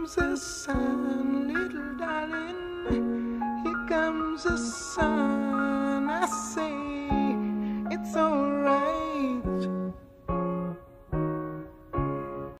comes the sun, little darling. Here comes the sun. I say it's alright.